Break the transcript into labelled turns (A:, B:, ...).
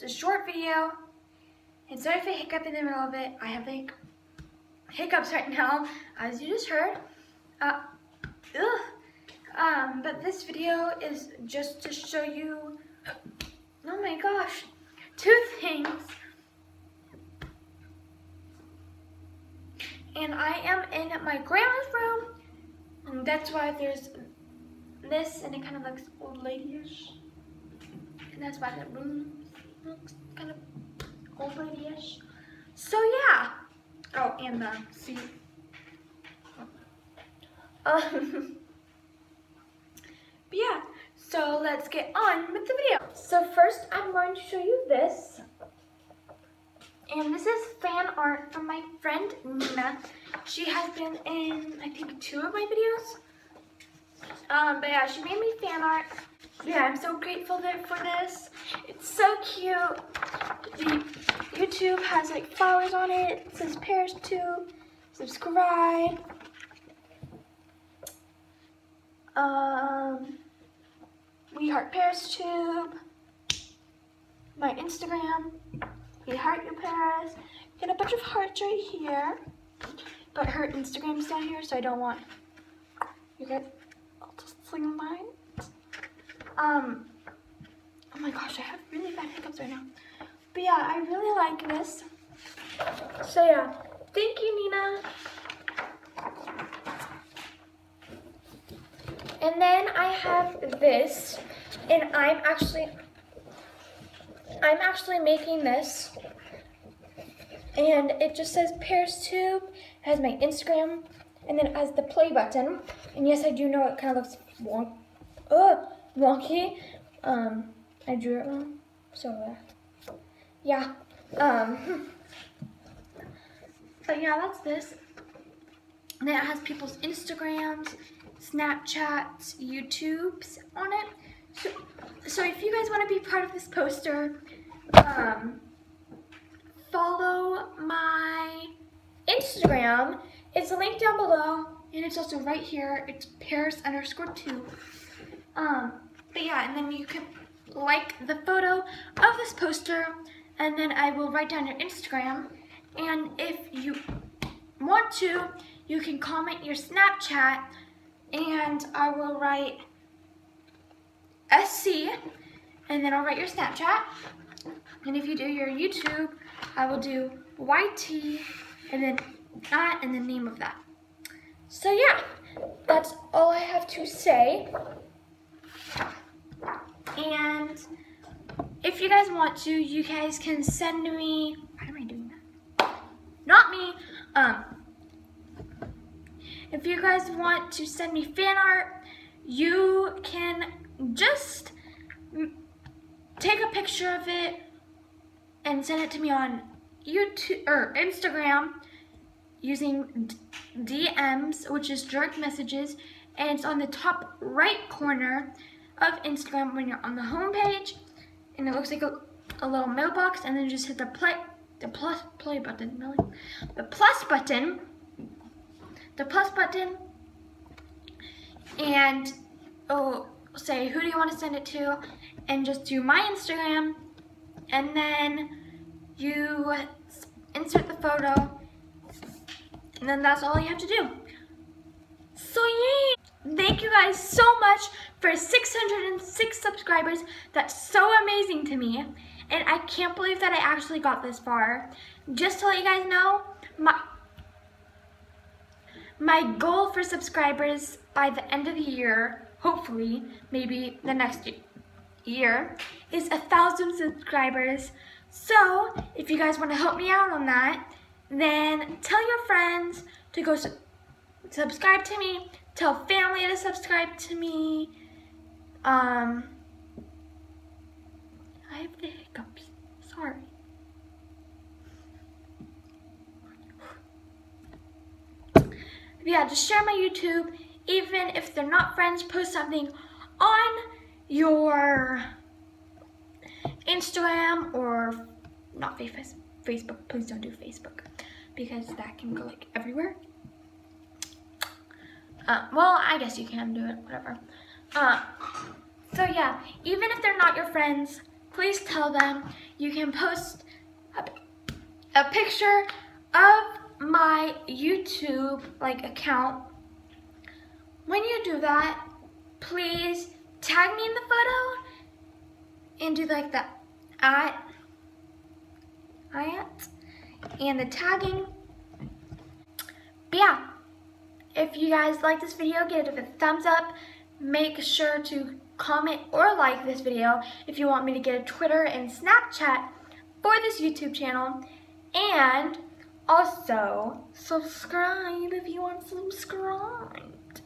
A: just a short video. And sorry if I hiccup in the middle of it. I have like hiccups right now, as you just heard. Uh, ugh. Um, but this video is just to show you, oh my gosh, two things. And I am in my grandma's room, and that's why there's this, and it kind of looks old ladyish. And that's why the room looks kind of old ladyish. So yeah. Oh, and the seat. Um, but yeah, so let's get on with the video. So first I'm going to show you this. And this is fan art from my friend Nina. She has been in, I think, two of my videos. Um, but yeah, she made me fan art. Yeah, I'm so grateful for this. It's so cute. The YouTube has like flowers on it. It says Paris Tube. Subscribe. Um, We Heart Paris Tube. My Instagram. We Heart Your Paris. Get a bunch of hearts right here. But her Instagram's down here, so I don't want you guys I'll just sling mine. Um, oh my gosh, I have really bad hiccups right now. But yeah, I really like this. So yeah, thank you, Nina. And then I have this, and I'm actually, I'm actually making this, and it just says Paris Tube, has my Instagram, and then it has the play button, and yes, I do know it kind of looks wonk, uh, wonky, um, I drew it wrong, so, uh, yeah, um, but yeah, that's this, and then it has people's Instagrams, Snapchats, YouTubes on it. So, so if you guys want to be part of this poster, um, follow my Instagram. It's linked down below, and it's also right here. It's Paris underscore two. Um, but yeah, and then you can like the photo of this poster, and then I will write down your Instagram. And if you want to, you can comment your Snapchat and I will write SC, and then I'll write your Snapchat. And if you do your YouTube, I will do YT, and then that, and the name of that. So yeah, that's all I have to say. And if you guys want to, you guys can send me, why am I doing that? Not me, um, if you guys want to send me fan art, you can just take a picture of it and send it to me on YouTube or Instagram using DMs, which is direct messages, and it's on the top right corner of Instagram when you're on the home page, and it looks like a, a little mailbox, and then just hit the play the plus play button, really, the plus button, the plus button and oh, say who do you want to send it to and just do my Instagram and then you insert the photo and then that's all you have to do. So yay! Thank you guys so much for 606 subscribers. That's so amazing to me. And I can't believe that I actually got this far. Just to let you guys know, my my goal for subscribers by the end of the year, hopefully, maybe the next year, is a thousand subscribers. So, if you guys want to help me out on that, then tell your friends to go su subscribe to me, tell family to subscribe to me. Um, I have the hiccups. Sorry. yeah, just share my YouTube. Even if they're not friends, post something on your Instagram or not Facebook. Facebook, Please don't do Facebook because that can go like everywhere. Uh, well, I guess you can do it, whatever. Uh, so yeah, even if they're not your friends, please tell them you can post a, a picture of my YouTube like account. When you do that, please tag me in the photo and do like the at, at, and the tagging. But yeah, if you guys like this video, give it a thumbs up. Make sure to comment or like this video if you want me to get a Twitter and Snapchat for this YouTube channel. And also, subscribe if you want subscribed.